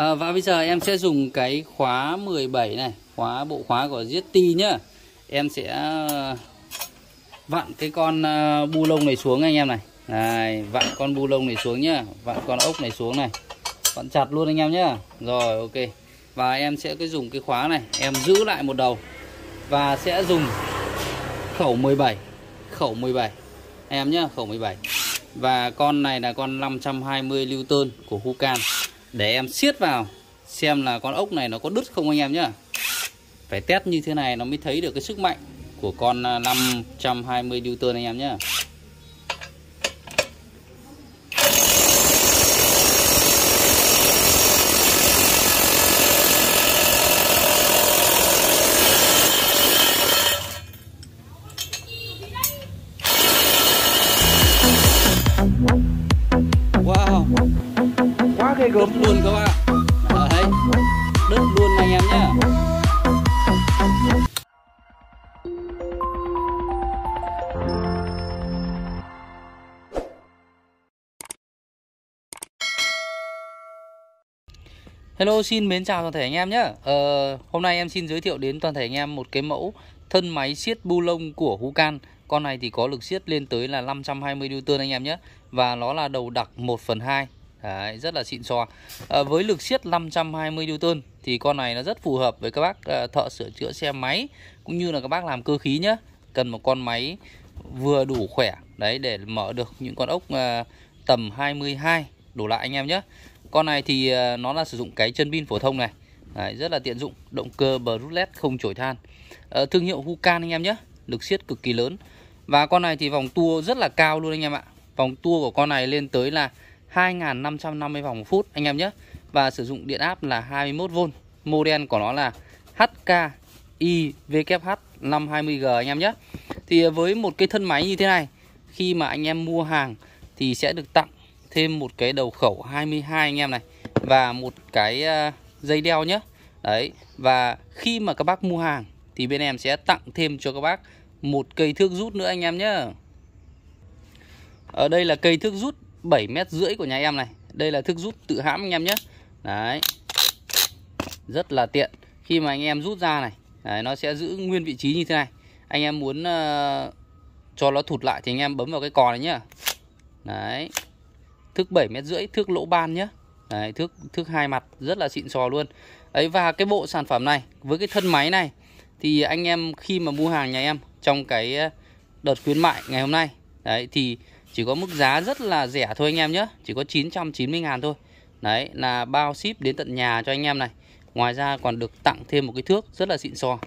à, Và bây giờ em sẽ dùng cái khóa 17 này Khóa bộ khóa của Yeti nhá. Em sẽ ờ, vặn cái con ờ, bu lông này xuống anh em này. Này vặn con bu lông này xuống nhá vặn con ốc này xuống này. Vặn chặt luôn anh em nhá. Rồi ok. Và em sẽ cái dùng cái khóa này em giữ lại một đầu. Và sẽ dùng khẩu 17 khẩu 17 em nhá khẩu 17 và con này là con 520 Newton của Hukan để em siết vào, xem là con ốc này nó có đứt không anh em nhá. Phải test như thế này nó mới thấy được cái sức mạnh của con à, 520 Newton anh em nhá. Đứt gớm luôn các bạn Đấy Đứt luôn anh em nhá. Hello xin mến chào toàn thể anh em nhé ờ, Hôm nay em xin giới thiệu đến toàn thể anh em một cái mẫu thân máy siết bu lông của Hucan Con này thì có lực siết lên tới là 520 Newton anh em nhé Và nó là đầu đặc 1 phần 2 Đấy, rất là xịn xò. À, Với lực siết 520 Newton thì con này nó rất phù hợp với các bác à, thợ sửa chữa xe máy Cũng như là các bác làm cơ khí nhé Cần một con máy vừa đủ khỏe Đấy để mở được những con ốc à, tầm 22 đổ lại anh em nhé con này thì à, nó là sử dụng cái chân pin phổ thông này. Đấy, rất là tiện dụng động cơ brushless không chổi than. À, thương hiệu Hucan anh em nhé lực siết cực kỳ lớn. Và con này thì vòng tua rất là cao luôn anh em ạ. Vòng tua của con này lên tới là 2.550 vòng một phút, anh em nhé. Và sử dụng điện áp là 21V model của nó là HK IVKH 520G anh em nhé. Thì với một cái thân máy như thế này, khi mà anh em mua hàng thì sẽ được tặng thêm một cái đầu khẩu 22 anh em này và một cái ờ, dây đeo nhé. Đấy, và khi mà các bác mua hàng thì bên em sẽ tặng thêm cho các bác một cây thước rút nữa anh em nhé. Ở đây là cây thước rút 7 mét rưỡi của nhà em này. Đây là thước rút tự hãm anh em nhé. Đấy. Rất là tiện. Khi mà anh em rút ra này đấy, nó sẽ giữ nguyên vị trí như thế này. Anh em muốn uh, cho nó thụt lại thì anh em bấm vào cái cò này nhá. Đấy. Thước 7 mét rưỡi thước lỗ ban nhé Đấy, thước thước hai mặt rất là xịn sò luôn. Ấy và cái bộ sản phẩm này với cái thân máy này thì anh em khi mà mua hàng nhà em trong cái ờ, đợt khuyến mại ngày hôm nay đấy thì chỉ có mức giá rất là rẻ thôi anh em nhé. Chỉ có 990 ngàn thôi. Đấy là bao ship đến tận nhà cho anh em này. Ngoài ra còn được tặng thêm một cái thước rất là xịn sò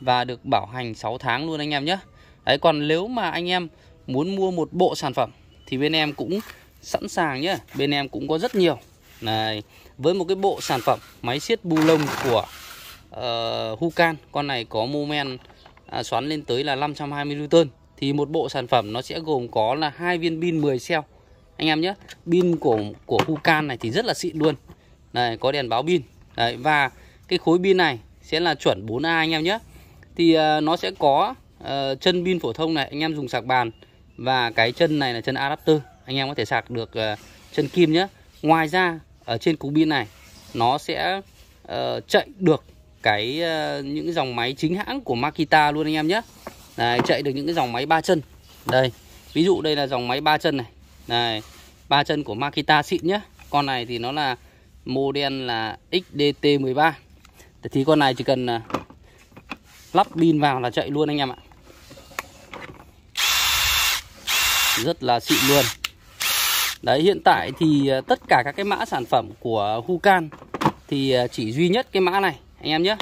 và được bảo hành 6 tháng luôn anh em nhé. Đấy còn nếu mà anh em muốn mua một bộ sản phẩm thì bên em cũng sẵn sàng nhé. Bên em cũng có rất nhiều. Này với một cái bộ sản phẩm máy siết bu lông của uh, Hukan con này có mô men à, xoắn lên tới là 520 Newton thì một bộ sản phẩm nó sẽ gồm có là hai viên pin 10 cell anh em nhé pin của của Hucan này thì rất là xịn luôn. Này có đèn báo pin. Đấy, và cái khối pin này sẽ là chuẩn 4A anh em nhé. Thì uh, nó sẽ có uh, chân pin phổ thông này anh em dùng sạc bàn. Và cái chân này là chân adapter anh em có thể sạc được uh, chân kim nhé. Ngoài ra ở trên cục pin này nó sẽ uh, chạy được cái uh, những dòng máy chính hãng của Makita luôn anh em nhé. Đấy, chạy được những cái dòng máy ba chân. Đây ví dụ đây là dòng máy ba chân này. Này ba chân của Makita xịn nhá. Con này thì nó là model là XDT13 thì con này chỉ cần à, lắp pin vào là chạy luôn anh em ạ. Rất là xịn luôn. Đấy hiện tại thì à, tất cả các cái mã sản phẩm của Hukan thì à, chỉ duy nhất cái mã này anh em nhé.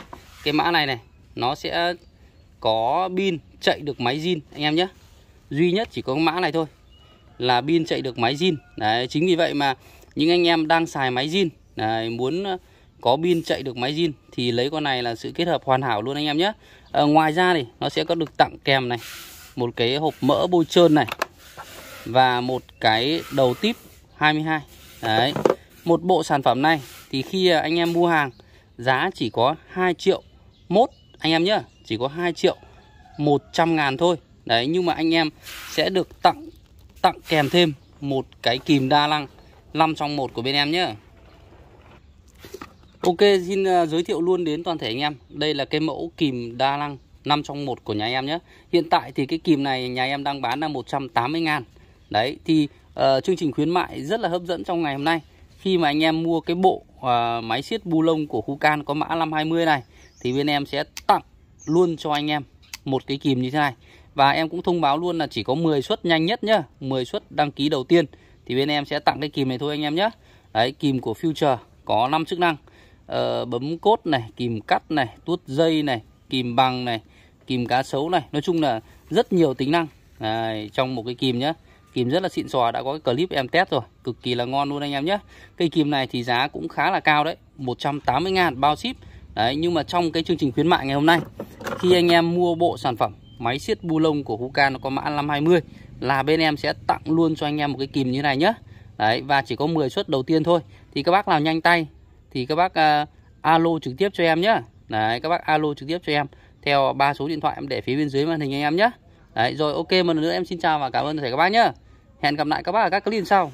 Cái mã này này nó sẽ có pin chạy được máy zin anh em nhé. Duy nhất chỉ có mã này thôi là pin chạy được máy zin. Đấy chính vì vậy mà những anh em đang xài máy zin đấy, muốn ờ, có pin chạy được máy zin thì lấy con này là sự kết hợp hoàn hảo luôn anh em nhé. À, ngoài ra thì nó sẽ có được tặng kèm này một cái hộp mỡ bôi trơn này và một cái đầu tip 22 đấy một bộ sản phẩm này thì khi ờ, anh em mua hàng giá chỉ có 2 triệu mốt anh em nhé chỉ có 2 triệu 100 ngàn thôi. Đấy nhưng mà anh em sẽ được tặng tặng kèm thêm một cái kìm đa năng 5 trong một của bên em nhé. Ok xin à, giới thiệu luôn đến toàn thể anh em. Đây là cái mẫu kìm đa năng 5 trong 1 của nhà em nhé. Hiện tại thì cái kìm này nhà em đang bán là 180 ngàn. Đấy thì uh, chương trình khuyến mại rất là hấp dẫn trong ngày hôm nay. Khi mà anh em mua cái bộ uh, máy siết bu lông của Hucan có mã 520 này Thì bên em sẽ tặng luôn cho anh em một cái kìm như thế này. Và em cũng thông báo luôn là chỉ có 10 suất nhanh nhất nhá 10 suất đăng ký đầu tiên. Thì bên em sẽ tặng cái kìm này thôi anh em nhé Đấy kìm của Future có 5 chức năng. Ờ, bấm cốt này kìm cắt này tuốt dây này kìm bằng này kìm cá sấu này. Nói chung là rất nhiều tính năng. Đấy, trong một cái kìm nhá. Kìm rất là xịn sò đã có cái clip em test rồi. Cực kỳ là ngon luôn anh em nhé cây kìm này thì giá cũng khá là cao đấy 180 ngàn bao ship. Đấy nhưng mà trong cái chương trình khuyến mại ngày hôm nay khi anh em mua bộ sản phẩm máy siết bu lông của Huka nó có mã 520 là bên em sẽ tặng luôn cho anh em một cái kìm như này nhé đấy và chỉ có 10 suất đầu tiên thôi. Thì các bác nào nhanh tay thì các bác uh, alo trực tiếp cho em nhé đấy các bác alo trực tiếp cho em theo ba số điện thoại em để phía bên dưới màn hình anh em nhé đấy rồi ok một lần nữa em xin chào và cảm ơn tất cả các bác nhé hẹn gặp lại các bác ở các clip sau.